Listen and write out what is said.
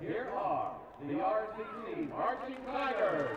Here are the RCC Marching Tigers.